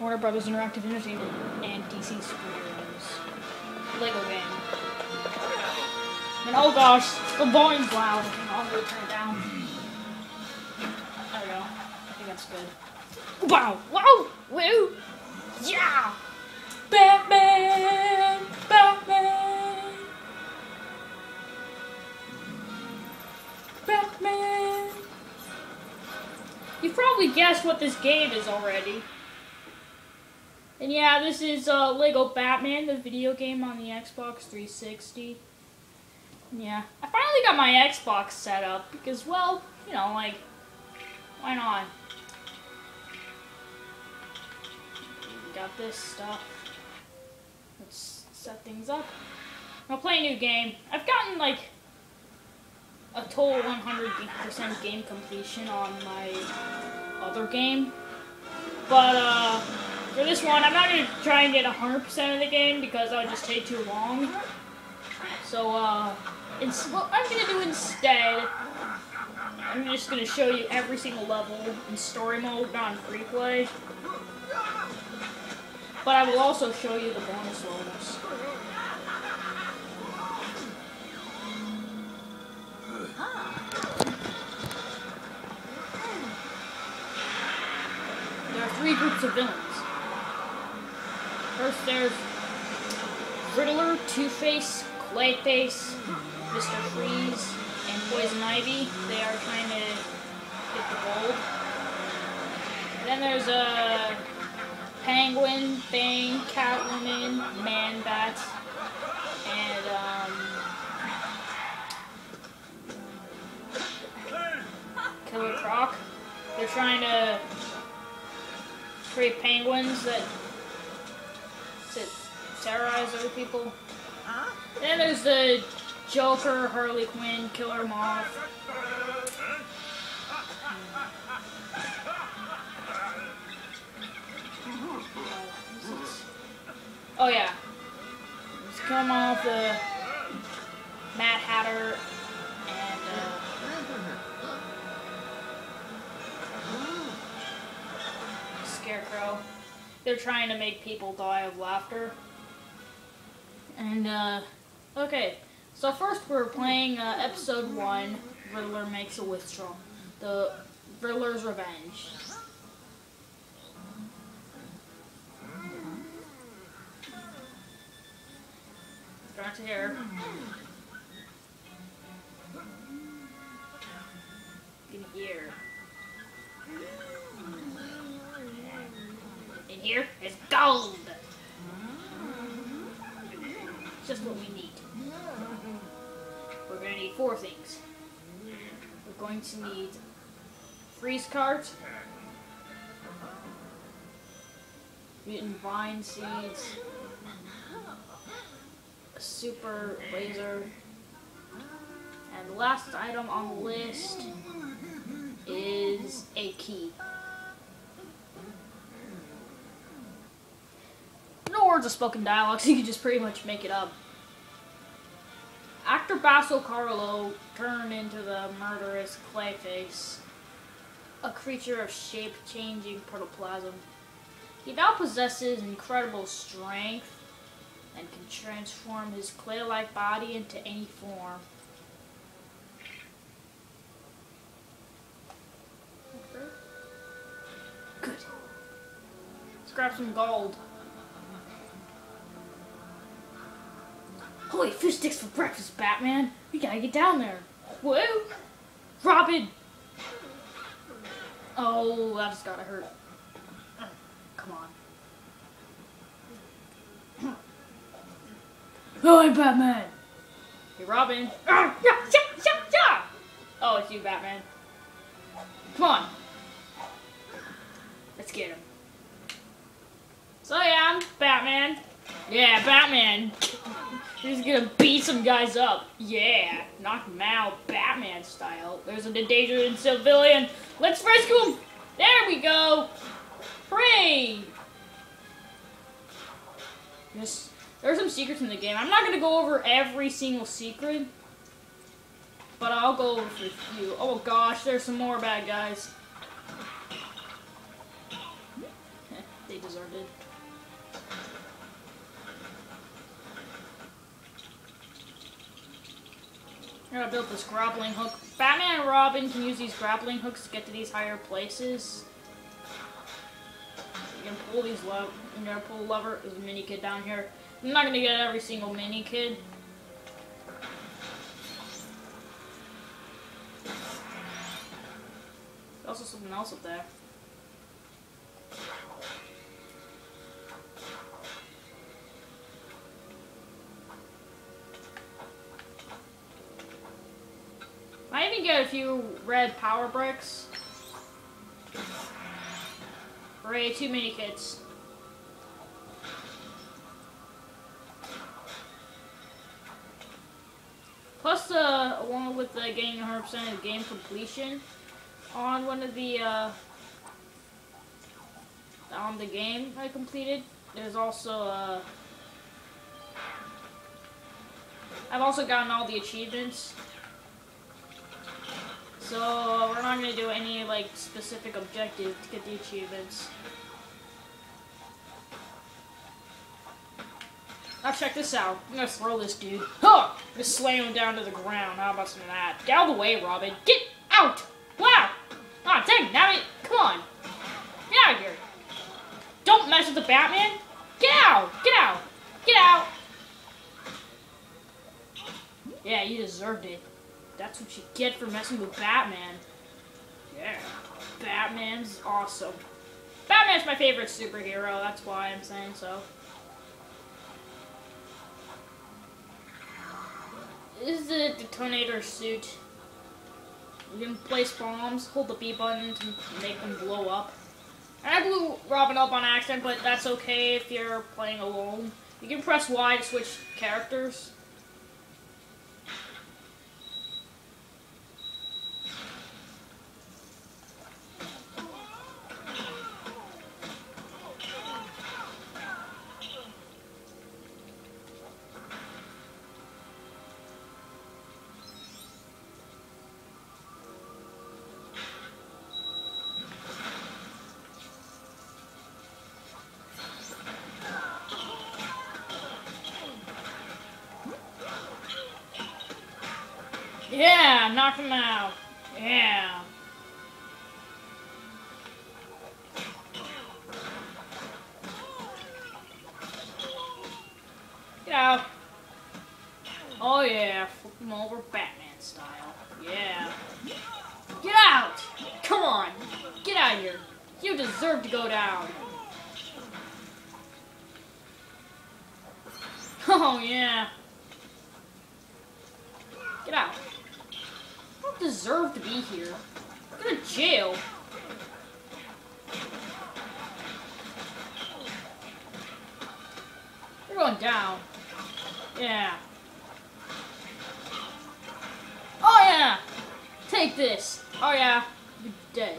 Warner Brothers Interactive Entertainment, and DC Superheroes. Lego game. And oh gosh, the volume's loud. I'm gonna turn it down. There we go. I think that's good. Wow! Wow! Woo! Yeah! Batman! Batman! Batman! You probably guessed what this game is already. And yeah, this is uh, Lego Batman, the video game on the Xbox 360. Yeah, I finally got my Xbox set up because, well, you know, like, why not? Got this stuff. Let's set things up. I'll play a new game. I've gotten, like, a total 100% game completion on my other game. But, uh, for this one, I'm not going to try and get 100% of the game because that would just take too long. So, uh, what I'm going to do instead, I'm just going to show you every single level in story mode, not in free play. But I will also show you the bonus levels. There are three groups of villains. First there's Riddler, Two-Face, Clayface, Mr. Freeze, and Poison Ivy. They are trying to get the gold. then there's a uh, Penguin, Bane, Catwoman, Man-Bat, and um, Killer Croc. They're trying to create penguins that terrorize other people. Huh? Then there's the Joker, Harley Quinn, Killer Moth. Oh yeah. Let's come off the Mad Hatter and uh, Scarecrow. They're trying to make people die of laughter. And, uh, okay. So first we're playing uh, episode 1, Riddler Makes a Withdrawal. The Riddler's Revenge. Start here. In here. In here is gold! Just what we need. We're going to need four things. We're going to need freeze cards, mutant vine seeds, a super laser, and the last item on the list is a key. Words of spoken dialogue, so you can just pretty much make it up. Actor Basil Karlo turned into the murderous Clayface, a creature of shape-changing protoplasm. He now possesses incredible strength and can transform his clay-like body into any form. Good. Let's grab some gold. Holy fish sticks for breakfast, Batman. We gotta get down there. Whoa! Robin! Oh, that just gotta hurt. Come on. Oh, I'm Batman! Hey, Robin. Ah, yeah, yeah, yeah, yeah! Oh, it's you, Batman. Come on. Let's get him. So yeah, I'm Batman. Yeah, Batman. He's gonna beat some guys up. Yeah, knock him out, Batman style. There's an endangered civilian. Let's rescue him. There we go. Hooray! Yes, there's some secrets in the game. I'm not gonna go over every single secret, but I'll go over a few. Oh gosh, there's some more bad guys. They deserved it. I'm gonna build this grappling hook. Batman and Robin can use these grappling hooks to get to these higher places. You can pull these lever. You're gonna pull lever. There's a mini kit down here. I'm not gonna get every single mini kit. There's also something else up there. Get a few red power bricks. Hooray, too many kids. Plus, uh, along with uh, getting 100% of game completion on one of the, uh, on the game I completed, there's also, uh, I've also gotten all the achievements. So, we're not going to do any, like, specific objective to get the achievements. Now check this out. I'm gonna throw this dude. Huh! Just slam him down to the ground. How about some of that? Get out of the way, Robin. Get out! Wow! Ah, dang, now it. Come on. Get out of here. Don't mess with the Batman. Get out! Get out! Get out! Yeah, you deserved it. That's what you get for messing with Batman. Yeah. Batman's awesome. Batman's my favorite superhero, that's why I'm saying so. This is the detonator suit. You can place bombs, hold the B button to make them blow up. And I blew Robin up on accident, but that's okay if you're playing alone. You can press Y to switch characters. Knock him out. Yeah. Get out. Oh yeah, flip him over Batman style. Yeah. Get out! Come on! Get out of here! You deserve to go down! Oh yeah. Get out. Don't deserve to be here. Go to jail. You're going down. Yeah. Oh yeah! Take this. Oh yeah. You're dead.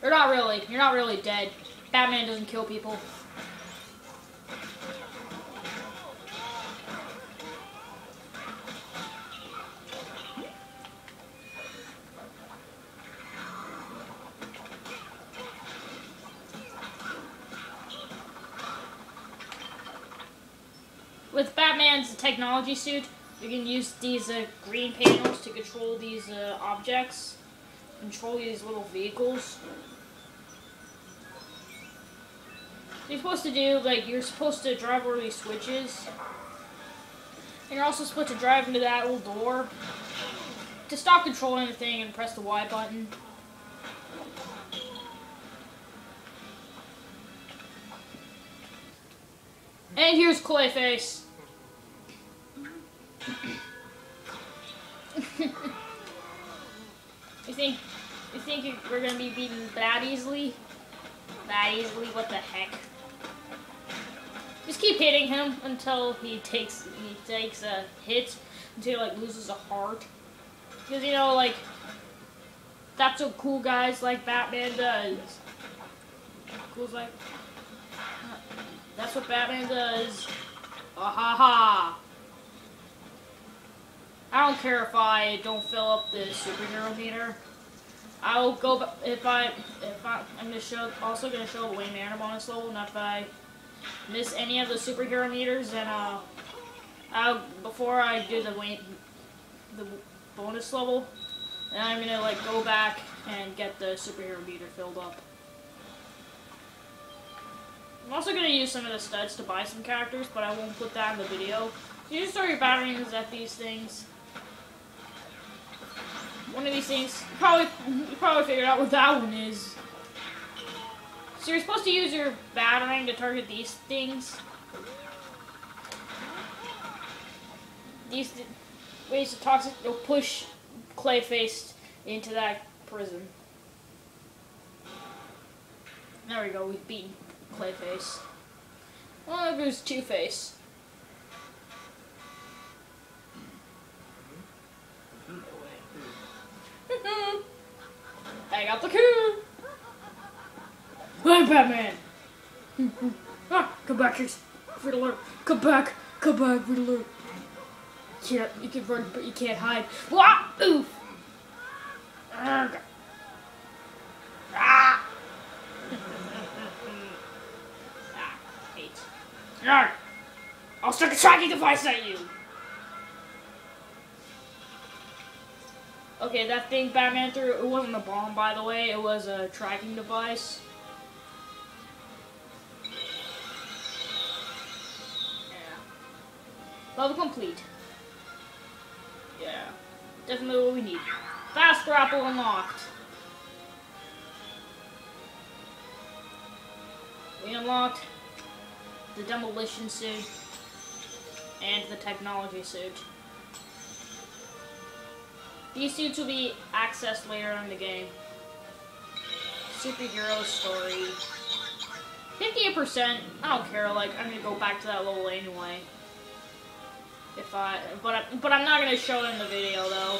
You're not really. You're not really dead. Batman doesn't kill people. With Batman's technology suit, you can use these uh, green panels to control these uh, objects, control these little vehicles. you're supposed to do, like, you're supposed to drive over these switches. And you're also supposed to drive into that little door. To stop controlling the thing and press the Y button. And here's Clayface. you think you think we're gonna be beaten that easily? That easily? What the heck? Just keep hitting him until he takes he takes a hit until he like loses a heart. Because you know like that's what cool guys like Batman does. Cool's like that's what Batman does. Ah ha ha. I don't care if I don't fill up the superhero meter. I'll go if I if I I'm gonna show also gonna show the Wayne Manor bonus level, and if I miss any of the superhero meters, then uh, I'll before I do the Wayne the bonus level, then I'm gonna like go back and get the superhero meter filled up. I'm also gonna use some of the studs to buy some characters, but I won't put that in the video. You just throw your batarangs at these things. One of these things, you probably you probably figured out what that one is. So you're supposed to use your batarang to target these things. These th- ways of toxic, you'll push Clayface into that prison. There we go, we've beaten Clayface. Well, there's Two Face. I got the coup! I'm Batman! ah, come back Riddler! Come back! Come back, Riddler! Can't, you can run, but you can't hide. Wah! Oof! Arrgh. Ah! ah, hate. Arrgh. I'll stick a tracking device at you! Okay, that thing Batman threw, it wasn't a bomb, by the way. It was a tracking device. Yeah. Level complete. Yeah. Definitely what we need. Fast grapple unlocked. We unlocked the demolition suit and the technology suit. These suits will be accessed later in the game. Superhero story. 58%, I don't care, like, I'm gonna go back to that level anyway. If I, but, I, but I'm not gonna show it in the video, though.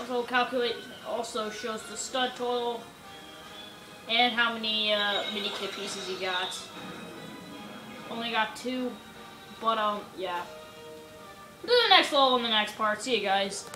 Also calculate, also shows the stud total, and how many, uh, mini kit pieces you got. Only got two, but um, yeah. Do the next level in the next part. See you guys.